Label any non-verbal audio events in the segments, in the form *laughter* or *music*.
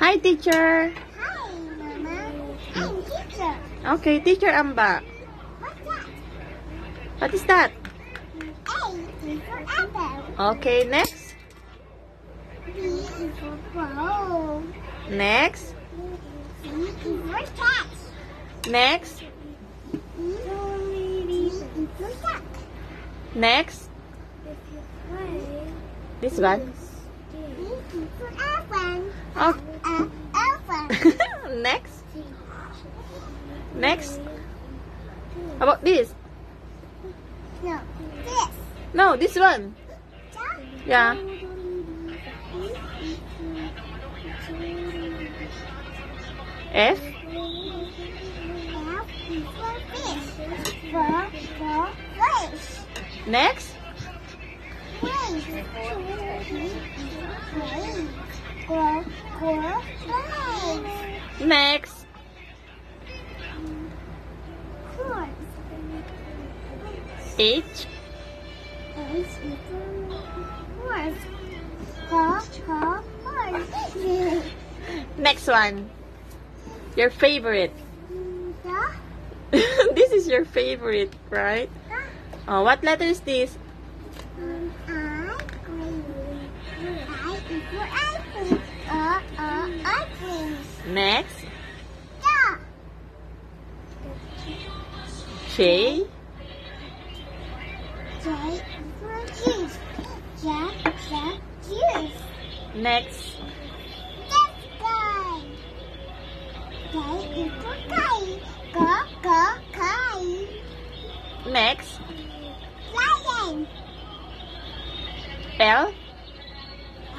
Hi, teacher. Hi, Mama. I'm teacher. Okay, teacher Amba. What's that? What is that? A is for apple. Okay, next. B is for ball. Next. C is for cat. Next. E is for duck. Next. This one. Is for elephant. Next. Next. How about this? No, this. No, this one. Yeah. F. F is for fish. For, for fish. Next. Next. Horse. H. H is for horse. For, for horse. Next one. Your favorite. *laughs* This is your favorite, right? Oh, what letter is this? Um, I, green. I is for ice Uh. Next. Duck. J. J for juice. Jack, Jack, juice. Next. This guy. Is for kite. Go, go, kite. Next. Lion. L.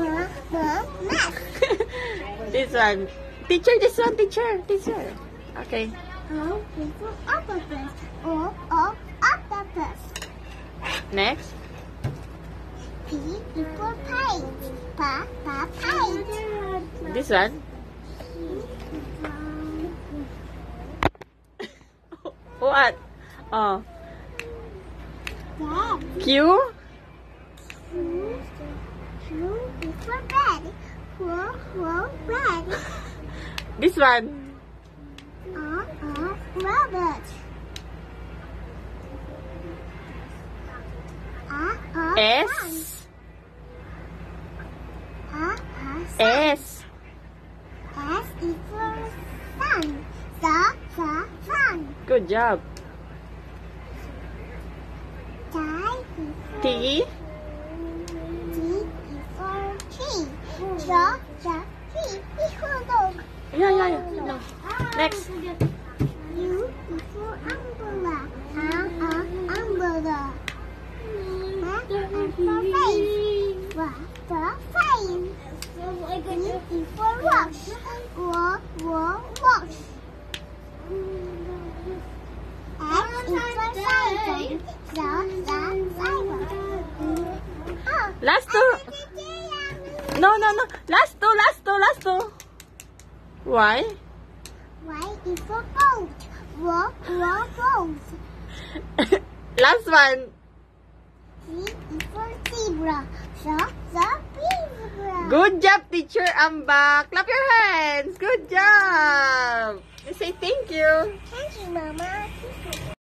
*laughs* this one. Teacher, this one, teacher. Teacher. Okay. O is for octopus. O, O, octopus. Next. P for page. Pa, pa, page. This one. *laughs* What? Oh. Q. Q, Is for bed. For, for bed. This one. R, R, Robert. R, R, sun. S. R, sun. S. S is for sun. Sa, sa, sun. Good job. T. T Ja, ja, tree is for dog. Yeah, yeah, yeah. No. Next. U is for umbrella. Uh, uh, umbrella. For face. What the face? Is for for cycle. Sa, sa, cycle. Last two. No, no, no. Last two, last two, last two. Why? Y is for boat. Wa, wa, boat. last one. Z is for zebra. Sa, sa, zebra. Good job, teacher Amba. Clap your hands. Good job. Say thank you. Thank you, Mama.